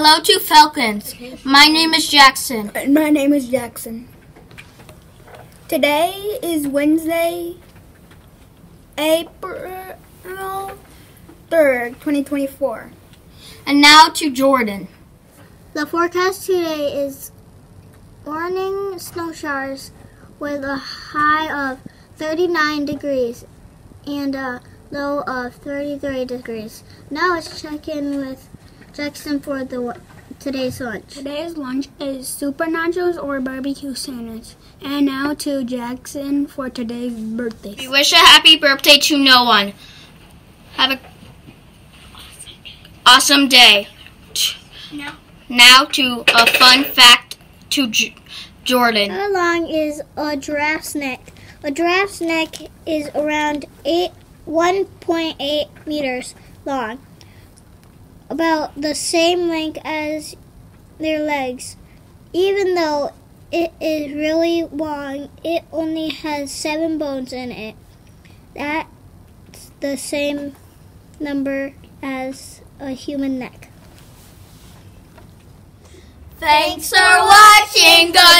Hello to Falcons. My name is Jackson. And my name is Jackson. Today is Wednesday, April 3rd, 2024. And now to Jordan. The forecast today is morning snow showers with a high of 39 degrees and a low of 33 degrees. Now let's check in with Jackson for the today's lunch. Today's lunch is super nachos or barbecue sandwich. And now to Jackson for today's birthday. We wish a happy birthday to no one. Have a awesome day. Now. Now to a fun fact to J- Jordan. How long is a giraffe's neck? A giraffe's neck is around eight, 1.8 meters long, about the same length as their legs. Even though it is really long, it only has seven bones in it. That's the same number as a human neck. Thanks for watching. Goodbye.